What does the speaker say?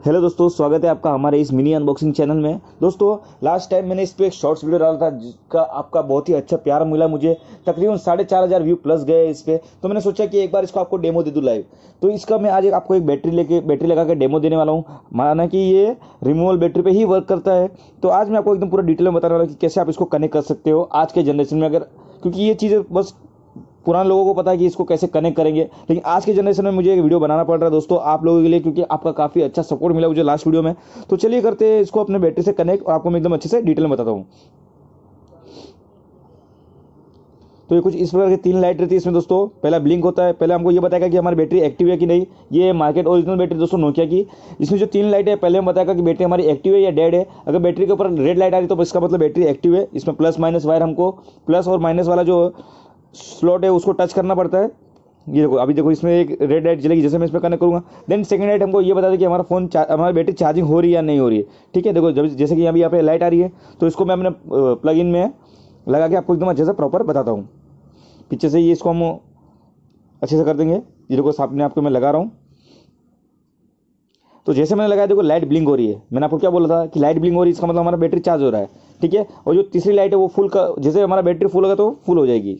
Hello दोस्तों, स्वागत है आपका हमारे इस मिनी अनबॉक्सिंग चैनल में। दोस्तों लास्ट टाइम मैंने इस पर एक शॉर्ट्स वीडियो डाला था, जिसका आपका बहुत ही अच्छा प्यार मिला मुझे। तकरीबन साढ़े चार हज़ार व्यू प्लस गए इस पर तो मैंने सोचा कि एक बार इसको आपको डेमो दे दूँ लाइव तो इसका मैं आज आपको एक बैटरी लेके बैटरी लगा के डेमो देने वाला हूँ। माना कि ये रिमूवल बैटरी पर ही वर्क करता है। तो आज मैं आपको एकदम पूरा डिटेल में बताने वाला कि कैसे आप इसको कनेक्ट कर सकते हो आज के जनरेशन में अगर, क्योंकि ये चीज़ें बस पुराने लोगों को पता है कि इसको कैसे कनेक्ट करेंगे। लेकिन आज के जनरेशन में मुझे एक वीडियो बनाना पड़ रहा है दोस्तों, आप लोगों के लिए, क्योंकि आपका काफ़ी अच्छा सपोर्ट मिला मुझे लास्ट वीडियो में। तो चलिए करते हैं इसको अपने बैटरी से कनेक्ट और आपको मैं एकदम अच्छे से डिटेल में बताता हूँ। तो ये कुछ इस प्रकार की तीन लाइट रहती है इसमें दोस्तों। पहला ब्लिंक होता है, पहले हमको ये बताएगा कि हमारी बैटरी एक्टिव है कि नहीं। ये मार्केट ओरिजिनल बैटरी दोस्तों नोकिया की। इसमें जो तीन लाइट है, पहले हम बताएगा कि बैटरी हमारी एक्टिव है या डेड है। अगर बैटरी के ऊपर रेड लाइट आ रही तो इसका मतलब बैटरी एक्टिव है। इसमें प्लस माइनस वायर हमको प्लस और माइनस वाला जो स्लॉट है, उसको टच करना पड़ता है। ये देखो, अभी देखो, इसमें एक रेड लाइट जलेगी, जैसे मैं इसमें कनेक्ट करूँगा। देन सेकंड लाइट हमको ये बता दें कि हमारा फ़ोन हमारी बैटरी चार्जिंग हो रही है या नहीं हो रही है। ठीक है, देखो, जब, जैसे कि अभी यहाँ पे लाइट आ रही है तो इसको मैं अपने प्लग इन में लगा के आपको एकदम अच्छे से प्रॉपर बताता हूँ। पीछे से ये इसको हम अच्छे से कर देंगे। ये देखो सामने आपको, मैं लगा रहा हूँ। तो जैसे मैंने लगाया, देखो लाइट ब्लिंक हो रही है। मैंने आपको क्या बोला था कि लाइट ब्लिंक हो रही है, इसका मतलब हमारा बैटरी चार्ज हो रहा है। ठीक है? और जो तीसरी लाइट है, वो फुल जैसे हमारा बैटरी फुल होगा तो फुल हो जाएगी।